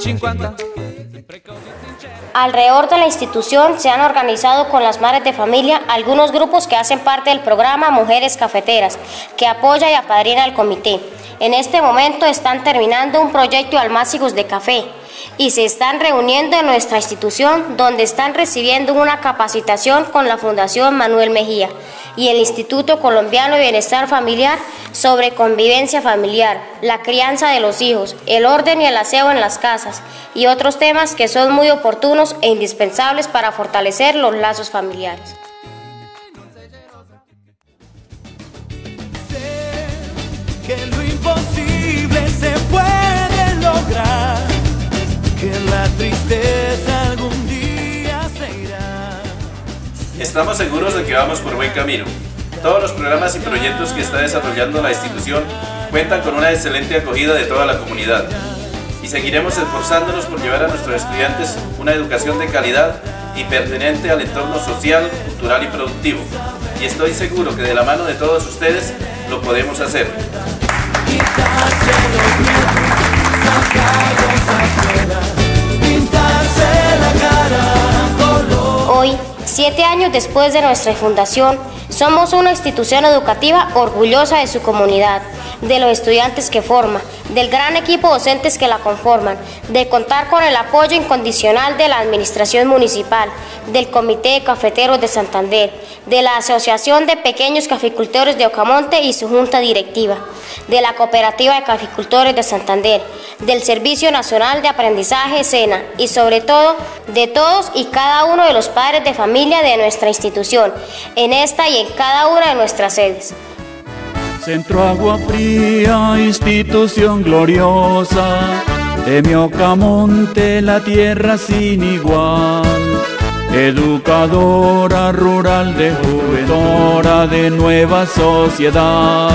50. Alrededor de la institución se han organizado con las madres de familia algunos grupos que hacen parte del programa Mujeres Cafeteras, que apoya y apadrina al comité. En este momento están terminando un proyecto almácigos de café y se están reuniendo en nuestra institución donde están recibiendo una capacitación con la Fundación Manuel Mejía y el Instituto Colombiano de Bienestar Familiar sobre convivencia familiar, la crianza de los hijos, el orden y el aseo en las casas y otros temas que son muy oportunos e indispensables para fortalecer los lazos familiares. que lo imposible se puede lograr, que la Estamos seguros de que vamos por buen camino. Todos los programas y proyectos que está desarrollando la institución cuentan con una excelente acogida de toda la comunidad. Y seguiremos esforzándonos por llevar a nuestros estudiantes una educación de calidad y pertinente al entorno social, cultural y productivo. Y estoy seguro que de la mano de todos ustedes lo podemos hacer. Siete años después de nuestra fundación, somos una institución educativa orgullosa de su comunidad, de los estudiantes que forma, del gran equipo docentes que la conforman, de contar con el apoyo incondicional de la Administración Municipal, del Comité de Cafeteros de Santander, de la Asociación de Pequeños Caficultores de Ocamonte y su Junta Directiva, de la Cooperativa de Caficultores de Santander, del Servicio Nacional de Aprendizaje SENA y sobre todo de todos y cada uno de los padres de familia de nuestra institución, en esta y en cada una de nuestras sedes. Centro Agua Fría, institución gloriosa, de mi Ocamonte la tierra sin igual. Educadora rural de juventud, de nueva sociedad.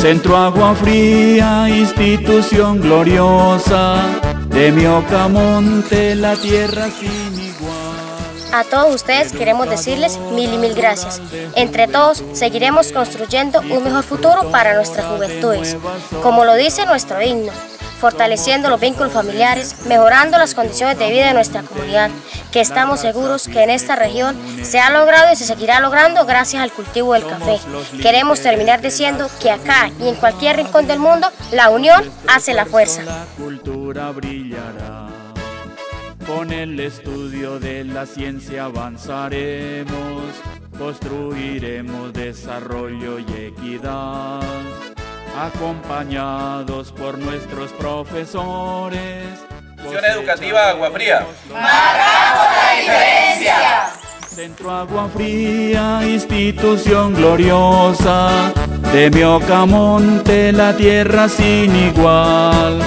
Centro Agua Fría, institución gloriosa, de mi Ocamonte la tierra sin igual. A todos ustedes queremos decirles mil y mil gracias. Entre todos seguiremos construyendo un mejor futuro para nuestras juventudes, como lo dice nuestro himno, fortaleciendo los vínculos familiares, mejorando las condiciones de vida de nuestra comunidad, que estamos seguros que en esta región se ha logrado y se seguirá logrando gracias al cultivo del café. Queremos terminar diciendo que acá y en cualquier rincón del mundo, la unión hace la fuerza. La cultura brillará. Con el estudio de la ciencia avanzaremos, construiremos desarrollo y equidad, acompañados por nuestros profesores. Institución Educativa Agua Fría. Centro Agua Fría, institución gloriosa, de mi Ocamonte la tierra sin igual.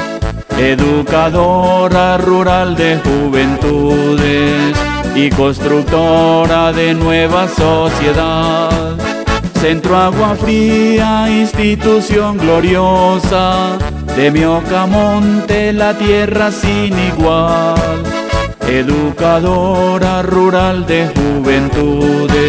Educadora rural de juventudes y constructora de nueva sociedad. Centro Agua Fría, institución gloriosa, de mi Ocamonte la tierra sin igual. Educadora rural de juventudes